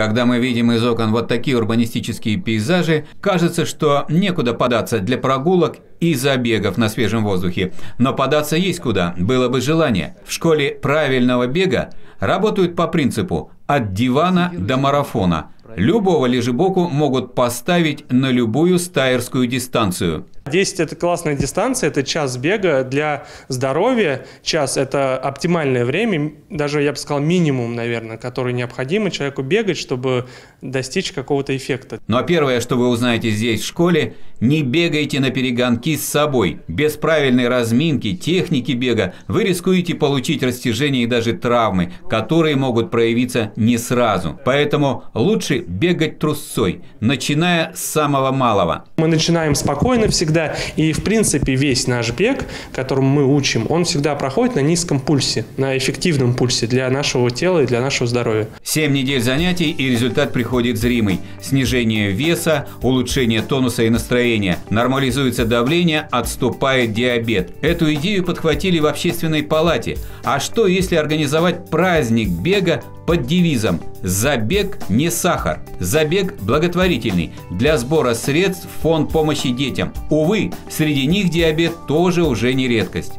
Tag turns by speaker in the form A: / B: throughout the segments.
A: Когда мы видим из окон вот такие урбанистические пейзажи, кажется, что некуда податься для прогулок и забегов на свежем воздухе. Но податься есть куда, было бы желание. В школе правильного бега работают по принципу «от дивана до марафона». Любого лежебоку могут поставить на любую стайерскую дистанцию.
B: 10 – это классная дистанция, это час бега для здоровья. Час – это оптимальное время, даже, я бы сказал, минимум, наверное, который необходимо человеку бегать, чтобы достичь какого-то эффекта.
A: Но первое, что вы узнаете здесь в школе – не бегайте на перегонки с собой. Без правильной разминки, техники бега вы рискуете получить растяжение и даже травмы, которые могут проявиться не сразу. Поэтому лучше бегать трусцой, начиная с самого малого.
B: Мы начинаем спокойно всегда, и в принципе весь наш бег, которому мы учим, он всегда проходит на низком пульсе, на эффективном пульсе для нашего тела и для нашего здоровья.
A: Семь недель занятий и результат приходит зримый. Снижение веса, улучшение тонуса и настроения, нормализуется давление, отступает диабет. Эту идею подхватили в общественной палате. А что если организовать праздник бега под девизом «Забег не сахар». Забег благотворительный для сбора средств в фонд помощи детям. Увы, среди них диабет тоже уже не редкость.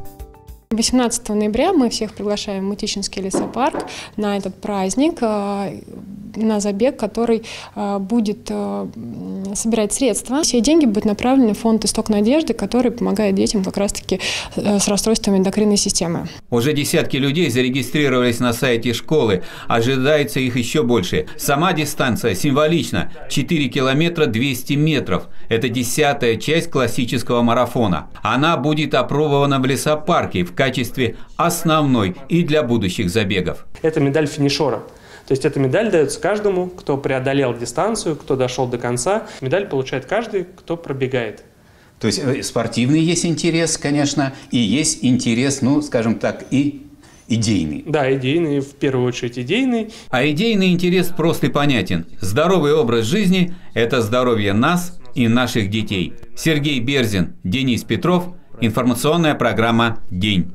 C: 18 ноября мы всех приглашаем в Мутичинский лесопарк на этот праздник, на забег, который э, будет э, собирать средства. Все деньги будут направлены в фонд «Исток надежды», который помогает детям как раз-таки с расстройствами эндокринной системы.
A: Уже десятки людей зарегистрировались на сайте школы. Ожидается их еще больше. Сама дистанция символична – 4 километра 200 метров. Это десятая часть классического марафона. Она будет опробована в лесопарке в качестве основной и для будущих забегов.
B: Это медаль финишера. То есть эта медаль дается каждому, кто преодолел дистанцию, кто дошел до конца. Медаль получает каждый, кто пробегает.
A: То есть э, спортивный есть интерес, конечно, и есть интерес, ну, скажем так, и идейный.
B: Да, идейный, в первую очередь идейный.
A: А идейный интерес прост и понятен. Здоровый образ жизни – это здоровье нас и наших детей. Сергей Берзин, Денис Петров – Информационная программа «День».